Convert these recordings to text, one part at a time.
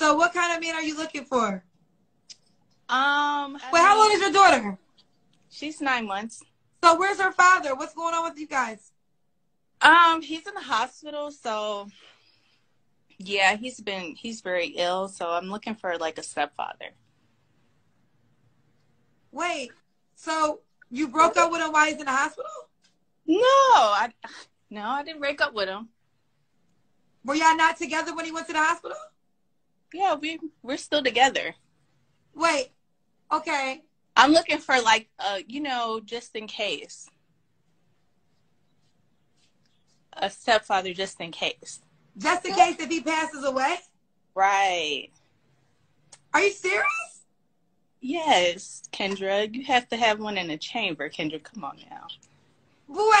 So what kind of man are you looking for? Um, Wait, how old is your daughter? She's nine months. So where's her father? What's going on with you guys? Um, he's in the hospital, so yeah, he's been he's very ill. So I'm looking for like a stepfather. Wait, so you broke up with him while he's in the hospital? No, I no, I didn't break up with him. Were y'all not together when he went to the hospital? Yeah, we we're still together. Wait, okay. I'm looking for like uh, you know, just in case. A stepfather just in case. Just in case if he passes away? Right. Are you serious? Yes, Kendra, you have to have one in the chamber. Kendra, come on now.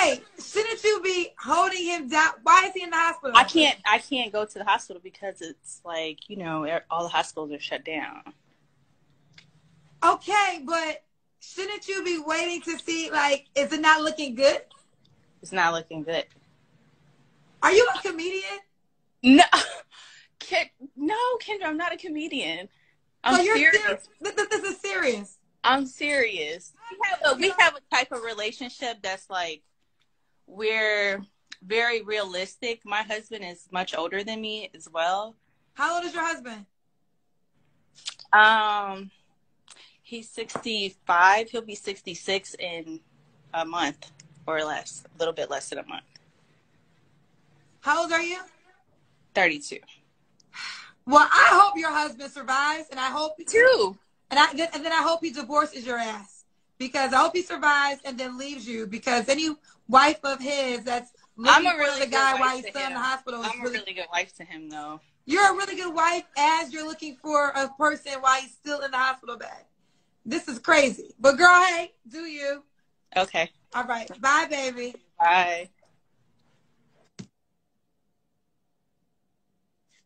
Wait, shouldn't you be holding him down? Why is he in the hospital? I can't. I can't go to the hospital because it's like you know all the hospitals are shut down. Okay, but shouldn't you be waiting to see, like, is it not looking good? It's not looking good. Are you a comedian? No, Ken, no, Kendra, I'm not a comedian. I'm so serious. serious. This, this- this is serious. I'm serious. We have a we have a type of relationship that's like we're very realistic. My husband is much older than me as well. How old is your husband? Um, he's 65. He'll be 66 in a month or less, a little bit less than a month. How old are you? 32. Well, I hope your husband survives, and I hope Two. and I and then I hope he divorces your ass because I hope he survives and then leaves you because any wife of his that's looking I'm a for really the good guy wife while he's still in the hospital. is I'm a really- really good wife to him, though. You're a really good wife as you're looking for a person while he's still in the hospital bed. This is crazy. But girl, hey, do you? Okay. All right. Bye, baby. Bye.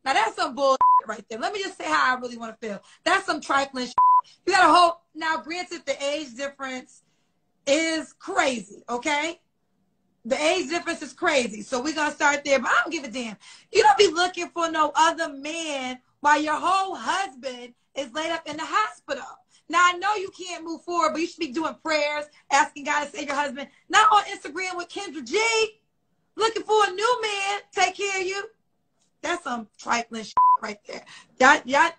Now that's some bull right there. Let me just say how I really want to feel. That's some trifling shit. You got a whole now granted the age difference is crazy, okay? The age difference is crazy. So we're gonna start there, but I don't give a damn. You don't be looking for no other man while your whole husband is laid up in the hospital. Now I know you can't move forward, but you should be doing prayers, asking God to save your husband. Not on Instagram with Kendra G, looking for a new man, take care of you. That's some trifling shit right there. Y'all, y'all,